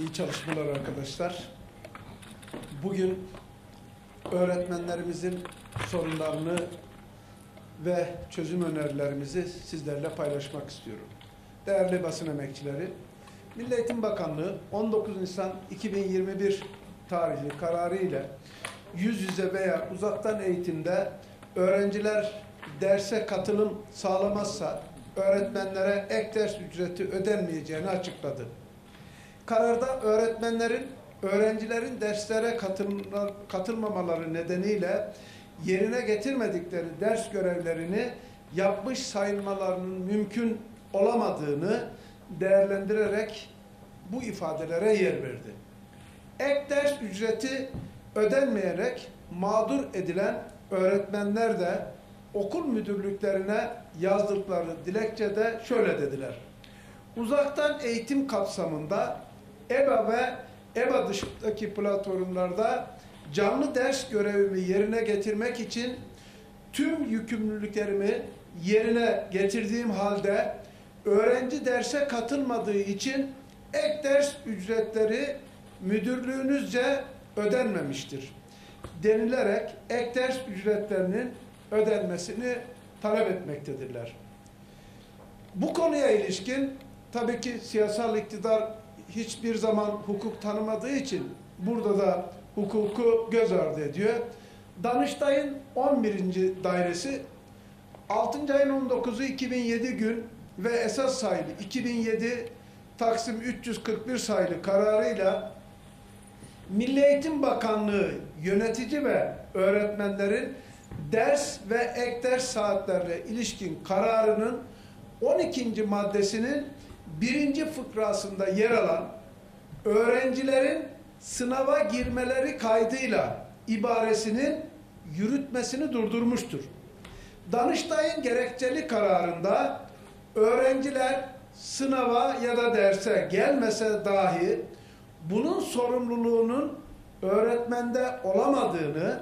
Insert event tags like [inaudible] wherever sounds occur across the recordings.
İyi çalışmalar arkadaşlar. Bugün öğretmenlerimizin sorunlarını ve çözüm önerilerimizi sizlerle paylaşmak istiyorum. Değerli basın emekçileri, Milli Eğitim Bakanlığı 19 Nisan 2021 tarihli kararı ile yüz yüze veya uzaktan eğitimde öğrenciler derse katılım sağlamazsa öğretmenlere ek ders ücreti ödenmeyeceğini açıkladı. Kararda öğretmenlerin öğrencilerin derslere katılma, katılmamaları nedeniyle yerine getirmedikleri ders görevlerini yapmış sayılmalarının mümkün olamadığını değerlendirerek bu ifadelere yer verdi. Ek ders ücreti ödenmeyerek mağdur edilen öğretmenler de okul müdürlüklerine yazdıkları dilekçede şöyle dediler. Uzaktan eğitim kapsamında EBA ve EBA dışındaki platformlarda canlı ders görevimi yerine getirmek için tüm yükümlülüklerimi yerine getirdiğim halde öğrenci derse katılmadığı için ek ders ücretleri müdürlüğünüzce ödenmemiştir denilerek ek ders ücretlerinin ödenmesini talep etmektedirler. Bu konuya ilişkin tabii ki siyasal iktidar hiçbir zaman hukuk tanımadığı için burada da hukuku göz ardı ediyor. Danıştay'ın 11. dairesi 6. ayın 19'u 2007 gün ve esas sayılı 2007 Taksim 341 sayılı kararıyla Milli Eğitim Bakanlığı yönetici ve öğretmenlerin ders ve ek ders saatlerine ilişkin kararının 12. maddesinin birinci fıkrasında yer alan öğrencilerin sınava girmeleri kaydıyla ibaresinin yürütmesini durdurmuştur. Danıştay'ın gerekçeli kararında öğrenciler sınava ya da derse gelmese dahi bunun sorumluluğunun öğretmende olamadığını,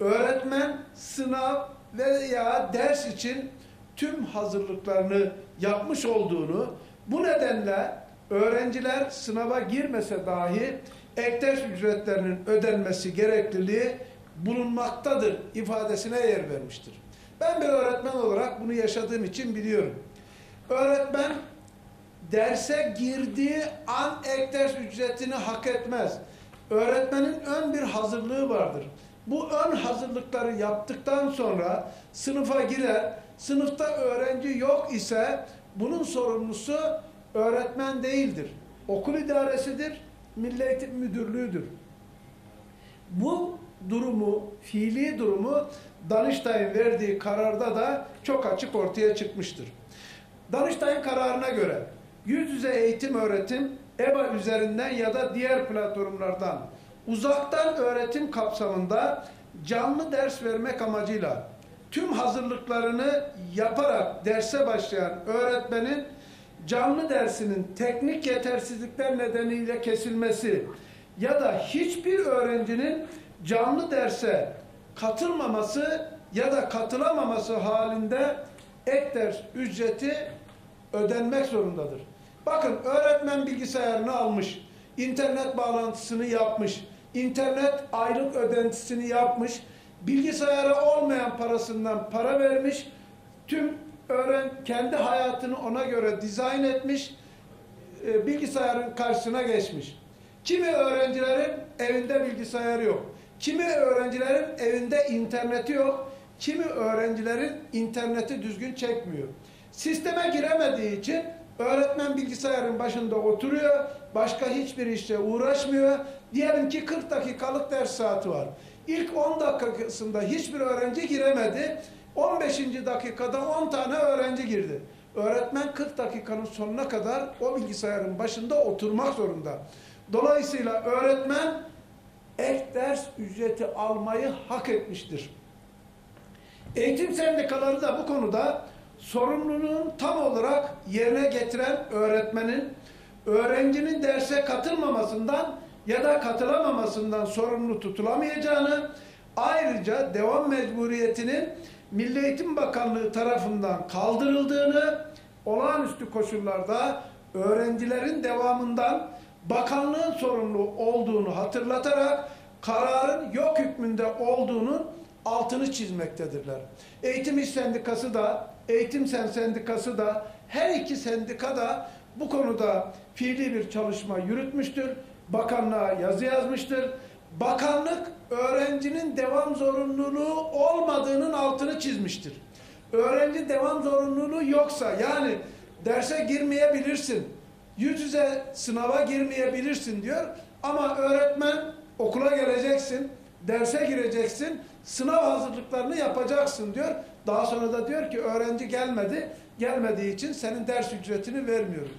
öğretmen sınav veya ders için tüm hazırlıklarını yapmış olduğunu, bu nedenle öğrenciler sınava girmese dahi ek ders ücretlerinin ödenmesi gerekliliği bulunmaktadır ifadesine yer vermiştir. Ben bir öğretmen olarak bunu yaşadığım için biliyorum. Öğretmen derse girdiği an ek ders ücretini hak etmez. Öğretmenin ön bir hazırlığı vardır. Bu ön hazırlıkları yaptıktan sonra sınıfa girer. Sınıfta öğrenci yok ise bunun sorumlusu öğretmen değildir. Okul idaresidir, Milli Eğitim Müdürlüğü'dür. Bu durumu, fiili durumu Danıştay'ın verdiği kararda da çok açık ortaya çıkmıştır. Danıştay'ın kararına göre yüz yüze eğitim öğretim EBA üzerinden ya da diğer platformlardan uzaktan öğretim kapsamında canlı ders vermek amacıyla tüm hazırlıklarını yaparak derse başlayan öğretmenin canlı dersinin teknik yetersizlikler nedeniyle kesilmesi ya da hiçbir öğrencinin canlı derse katılmaması ya da katılamaması halinde ek ders ücreti ödenmek zorundadır. Bakın öğretmen bilgisayarını almış, internet bağlantısını yapmış, internet aylık ödentisini yapmış, bilgisayarı olmayan parasından para vermiş, tüm öğren kendi hayatını ona göre dizayn etmiş, e, bilgisayarın karşısına geçmiş. Kimi öğrencilerin evinde bilgisayarı yok. Kimi öğrencilerin evinde interneti yok. Kimi öğrencilerin interneti düzgün çekmiyor. Sisteme giremediği için öğretmen bilgisayarın başında oturuyor. Başka hiçbir işle uğraşmıyor. Diyelim ki 40 dakikalık ders saati var. İlk 10 dakikasında hiçbir öğrenci giremedi. 15. dakikada 10 tane öğrenci girdi. Öğretmen 40 dakikanın sonuna kadar o bilgisayarın başında oturmak zorunda. Dolayısıyla öğretmen ek ders ücreti almayı hak etmiştir. Eğitim sendikaları da bu konuda sorumluluğun tam olarak yerine getiren öğretmenin öğrencinin derse katılmamasından ya da katılamamasından sorumlu tutulamayacağını ayrıca devam mecburiyetinin Milli Eğitim Bakanlığı tarafından kaldırıldığını olağanüstü koşullarda öğrencilerin devamından bakanlığın sorumlu olduğunu hatırlatarak kararın yok hükmünde olduğunun altını çizmektedirler. Eğitim İş Sendikası da, Eğitim Sen Sendikası da, her iki sendika da bu konuda fiili bir çalışma yürütmüştür. Bakanlığa yazı yazmıştır. Bakanlık öğrencinin devam zorunluluğu olmadığının altını çizmiştir. Öğrenci devam zorunluluğu yoksa yani derse girmeyebilirsin, yüz yüze sınava girmeyebilirsin diyor. Ama öğretmen okula geleceksin, derse gireceksin, sınav hazırlıklarını yapacaksın diyor. Daha sonra da diyor ki öğrenci gelmedi, gelmediği için senin ders ücretini vermiyorum.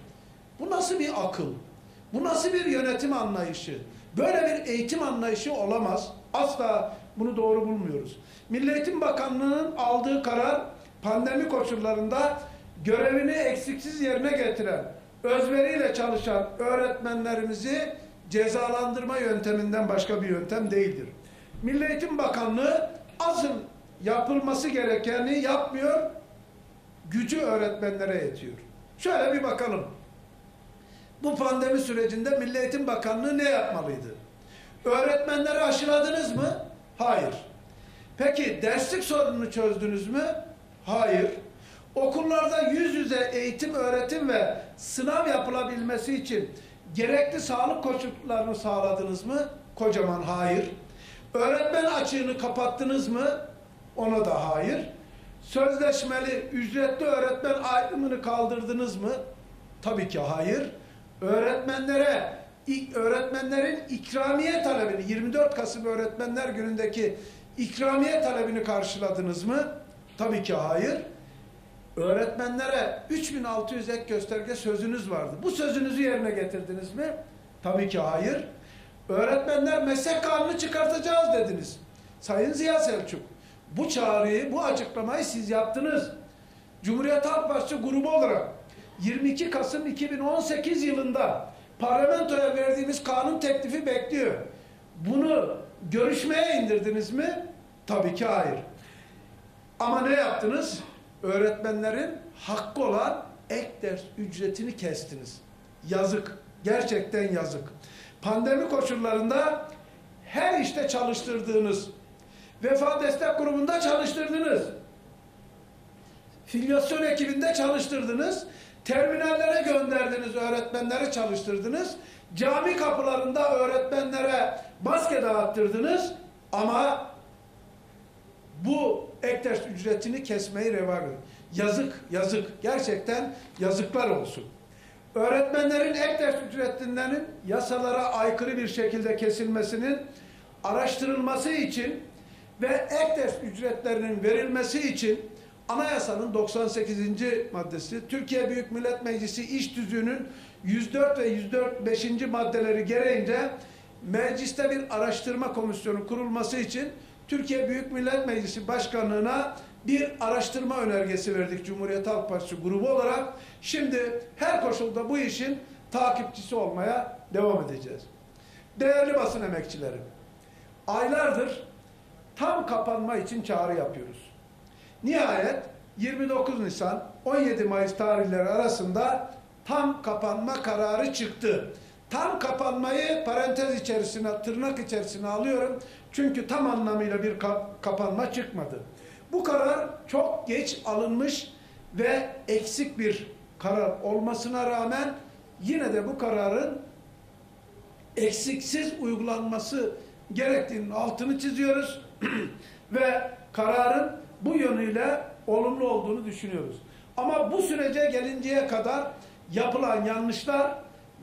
Bu nasıl bir akıl? Bu nasıl bir yönetim anlayışı? Böyle bir eğitim anlayışı olamaz. Asla bunu doğru bulmuyoruz. Milli Eğitim Bakanlığı'nın aldığı karar pandemi koşullarında görevini eksiksiz yerine getiren, özveriyle çalışan öğretmenlerimizi cezalandırma yönteminden başka bir yöntem değildir. Milli Eğitim Bakanlığı asıl yapılması gerekeni yapmıyor, gücü öğretmenlere yetiyor. Şöyle bir bakalım. Bu pandemi sürecinde Milli Eğitim Bakanlığı ne yapmalıydı? Öğretmenleri aşıladınız mı? Hayır. Peki derslik sorununu çözdünüz mü? Hayır. Okullarda yüz yüze eğitim, öğretim ve sınav yapılabilmesi için gerekli sağlık koşullarını sağladınız mı? Kocaman hayır. Öğretmen açığını kapattınız mı? Ona da hayır. Sözleşmeli, ücretli öğretmen ayrımını kaldırdınız mı? Tabii ki hayır. Öğretmenlere, öğretmenlerin ikramiye talebini, 24 Kasım Öğretmenler Günü'ndeki ikramiye talebini karşıladınız mı? Tabii ki hayır. Öğretmenlere 3600 ek gösterge sözünüz vardı. Bu sözünüzü yerine getirdiniz mi? Tabii ki hayır. Öğretmenler meslek kanunu çıkartacağız dediniz. Sayın Ziya Selçuk, bu çağrıyı, bu açıklamayı siz yaptınız. Cumhuriyet Halk Partisi grubu olarak 22 Kasım 2018 yılında parlamentoya verdiğimiz kanun teklifi bekliyor. Bunu görüşmeye indirdiniz mi? Tabii ki hayır. Ama ne yaptınız? Öğretmenlerin hakkı olan ek ders ücretini kestiniz. Yazık. Gerçekten yazık. Pandemi koşullarında her işte çalıştırdığınız, vefa destek grubunda çalıştırdınız, filyasyon ekibinde çalıştırdınız, terminallere gönderdiniz, öğretmenleri çalıştırdınız, cami kapılarında öğretmenlere maske dağıttırdınız ama bu ek ders ücretini kesmeyi reva. Yazık, yazık. Gerçekten yazıklar olsun. Öğretmenlerin ek ders ücretlerinin yasalara aykırı bir şekilde kesilmesinin araştırılması için ve ek ders ücretlerinin verilmesi için anayasanın 98. maddesi Türkiye Büyük Millet Meclisi İş Tüzüğü'nün 104 ve 105. maddeleri gereğince mecliste bir araştırma komisyonu kurulması için Türkiye Büyük Millet Meclisi Başkanlığı'na bir araştırma önergesi verdik Cumhuriyet Halk Partisi grubu olarak. Şimdi her koşulda bu işin takipçisi olmaya devam edeceğiz. Değerli basın emekçileri, aylardır tam kapanma için çağrı yapıyoruz. Nihayet 29 Nisan 17 Mayıs tarihleri arasında tam kapanma kararı çıktı. Tam kapanmayı parantez içerisine, tırnak içerisine alıyorum. Çünkü tam anlamıyla bir kapanma çıkmadı. Bu karar çok geç alınmış ve eksik bir karar olmasına rağmen yine de bu kararın eksiksiz uygulanması gerektiğinin altını çiziyoruz [clears throat] ve kararın bu yönüyle olumlu olduğunu düşünüyoruz. Ama bu sürece gelinceye kadar yapılan yanlışlar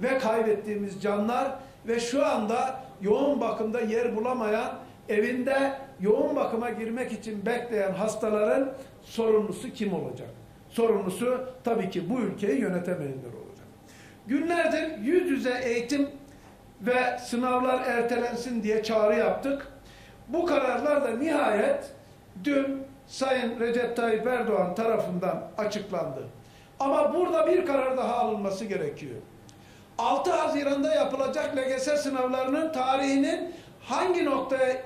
ve kaybettiğimiz canlar ve şu anda yoğun bakımda yer bulamayan, evinde yoğun bakıma girmek için bekleyen hastaların sorumlusu kim olacak? Sorumlusu tabii ki bu ülkeyi yönetemeyenler olacak. Günlerdir yüz yüze eğitim ve sınavlar ertelensin diye çağrı yaptık. Bu kararlar da nihayet dün Sayın Recep Tayyip Erdoğan tarafından açıklandı. Ama burada bir karar daha alınması gerekiyor. 6 Haziran'da yapılacak LGS sınavlarının tarihinin hangi noktaya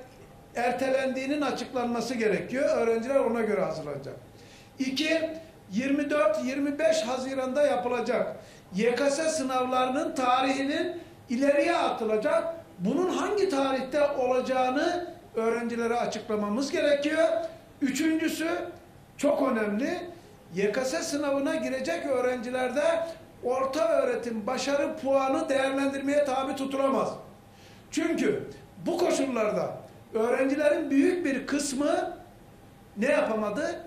ertelendiğinin açıklanması gerekiyor. Öğrenciler ona göre hazırlanacak. 2. 24-25 Haziran'da yapılacak YKS sınavlarının tarihinin ileriye atılacak. Bunun hangi tarihte olacağını öğrencilere açıklamamız gerekiyor. Üçüncüsü çok önemli. YKS sınavına girecek öğrencilerde orta öğretim başarı puanı değerlendirmeye tabi tutulamaz. Çünkü bu koşullarda öğrencilerin büyük bir kısmı ne yapamadı?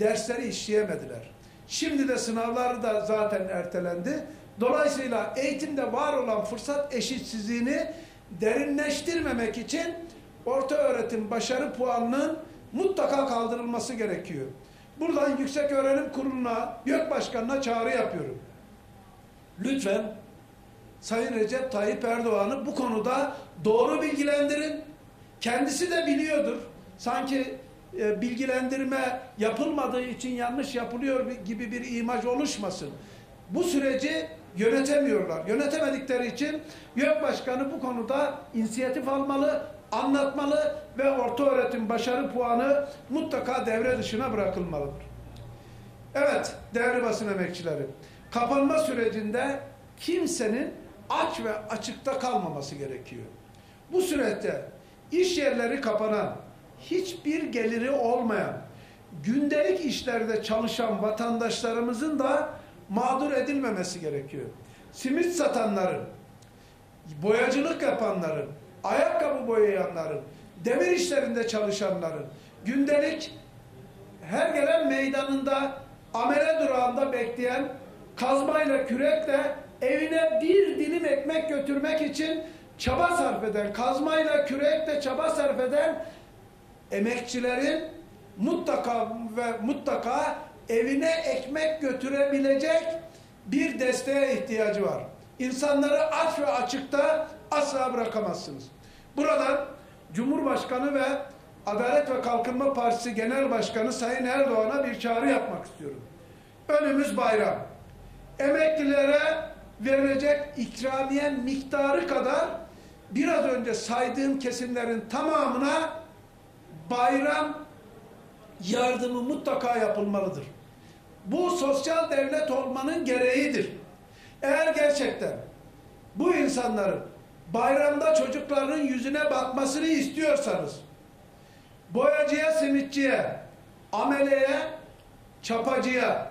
Dersleri işleyemediler. Şimdi de sınavlar da zaten ertelendi. Dolayısıyla eğitimde var olan fırsat eşitsizliğini derinleştirmemek için orta öğretim başarı puanının mutlaka kaldırılması gerekiyor. Buradan Yüksek Öğrenim Kurulu'na, YÖK Başkanı'na çağrı yapıyorum. Lütfen Sayın Recep Tayyip Erdoğan'ı bu konuda doğru bilgilendirin. Kendisi de biliyordur. Sanki e, bilgilendirme yapılmadığı için yanlış yapılıyor gibi bir imaj oluşmasın. Bu süreci yönetemiyorlar. Yönetemedikleri için YÖK Başkanı bu konuda inisiyatif almalı, anlatmalı ve orta öğretim başarı puanı mutlaka devre dışına bırakılmalıdır. Evet değerli basın emekçileri, kapanma sürecinde kimsenin aç ve açıkta kalmaması gerekiyor. Bu süreçte iş yerleri kapanan, hiçbir geliri olmayan, gündelik işlerde çalışan vatandaşlarımızın da mağdur edilmemesi gerekiyor. Simit satanların, boyacılık yapanların, ayakkabı boyayanların, demir işlerinde çalışanların, gündelik her gelen meydanında, amele durağında bekleyen, kazmayla, kürekle evine bir dilim ekmek götürmek için çaba sarf eden, kazmayla, kürekle çaba sarf eden emekçilerin mutlaka ve mutlaka evine ekmek götürebilecek bir desteğe ihtiyacı var. İnsanları aç ve açıkta asla bırakamazsınız. Buradan Cumhurbaşkanı ve Adalet ve Kalkınma Partisi Genel Başkanı Sayın Erdoğan'a bir çağrı yapmak istiyorum. Önümüz bayram. Emeklilere verilecek ikramiye miktarı kadar biraz önce saydığım kesimlerin tamamına bayram yardımı mutlaka yapılmalıdır. Bu sosyal devlet olmanın gereğidir. Eğer gerçekten bu insanların bayramda çocuklarının yüzüne bakmasını istiyorsanız boyacıya, simitçiye, ameleye, çapacıya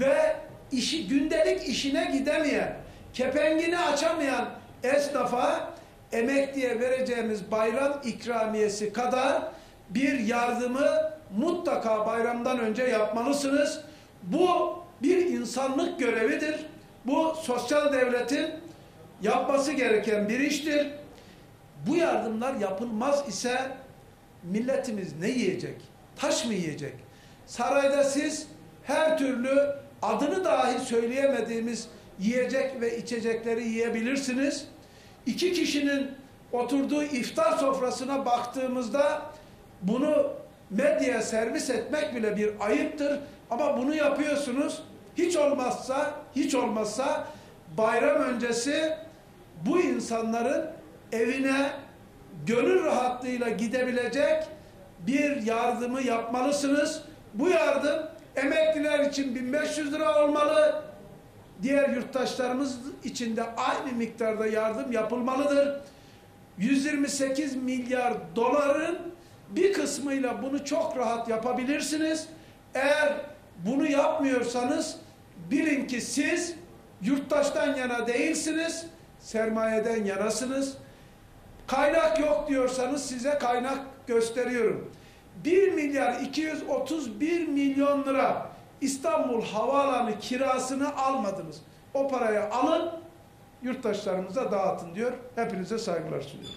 ve işi gündelik işine gidemeyen, kepengini açamayan esnafa emekliye vereceğimiz bayram ikramiyesi kadar bir yardımı mutlaka bayramdan önce yapmalısınız. Bu bir insanlık görevidir. Bu sosyal devletin yapması gereken bir iştir. Bu yardımlar yapılmaz ise milletimiz ne yiyecek? Taş mı yiyecek? Sarayda siz her türlü adını dahi söyleyemediğimiz yiyecek ve içecekleri yiyebilirsiniz. İki kişinin oturduğu iftar sofrasına baktığımızda bunu medyaya servis etmek bile bir ayıptır. Ama bunu yapıyorsunuz. Hiç olmazsa, hiç olmazsa bayram öncesi bu insanların evine gönül rahatlığıyla gidebilecek bir yardımı yapmalısınız. Bu yardım emekliler için 1500 lira olmalı. Diğer yurttaşlarımız için de aynı miktarda yardım yapılmalıdır. 128 milyar doların bir kısmıyla bunu çok rahat yapabilirsiniz. Eğer bunu yapmıyorsanız bilin ki siz yurttaştan yana değilsiniz, sermayeden yanasınız. Kaynak yok diyorsanız size kaynak gösteriyorum. 1 milyar 231 milyon lira İstanbul Havaalanı kirasını almadınız. O parayı alın, yurttaşlarımıza dağıtın diyor. Hepinize saygılar sunuyorum.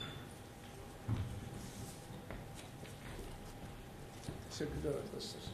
Teşekkürler arkadaşlar.